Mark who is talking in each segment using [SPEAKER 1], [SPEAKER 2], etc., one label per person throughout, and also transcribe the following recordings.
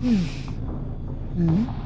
[SPEAKER 1] 嗯。嗯。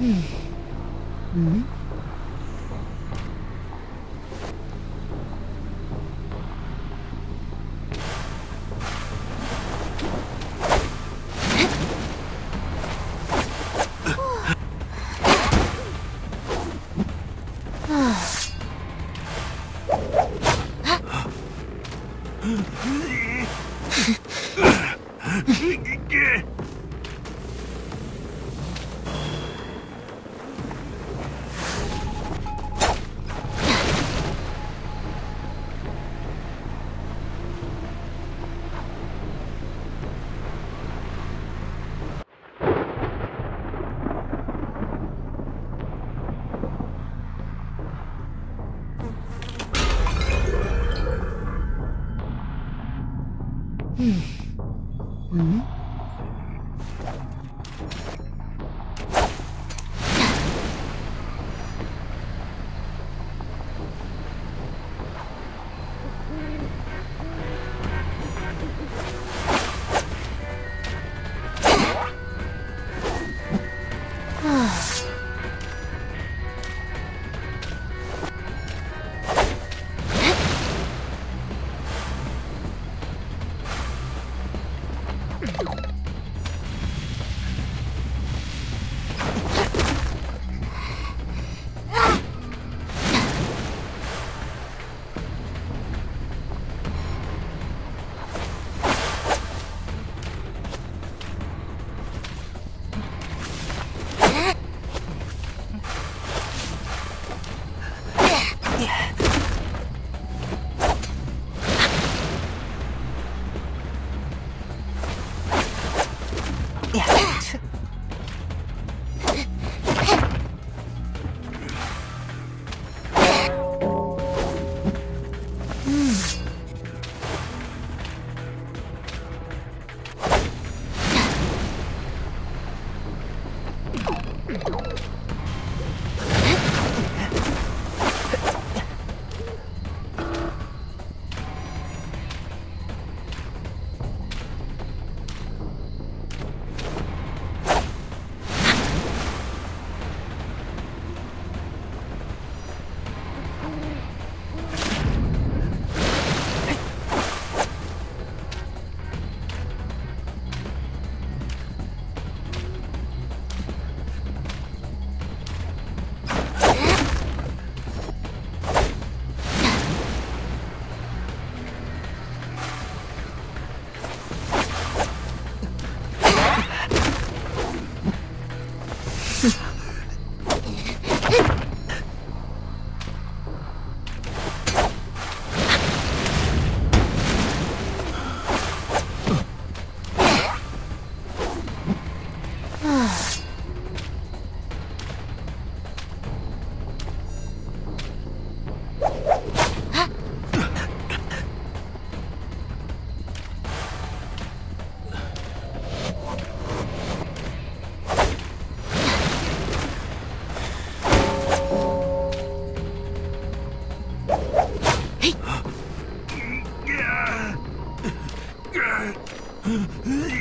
[SPEAKER 1] うん、うん。嗯嗯。は Ugh!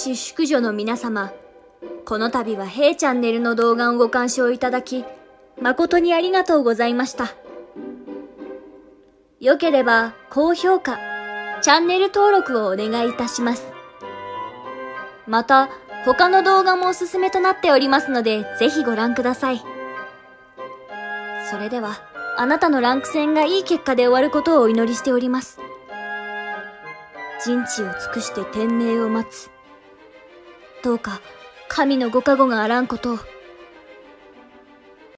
[SPEAKER 1] 紳士淑女の皆様、この度は平チャンネルの動画をご鑑賞いただき、誠にありがとうございました。良ければ高評価、チャンネル登録をお願いいたします。また、他の動画もおすすめとなっておりますので、ぜひご覧ください。それでは、あなたのランク戦がいい結果で終わることをお祈りしております。人知を尽くして天命を待つ。どうか、神のご加護があらんことを。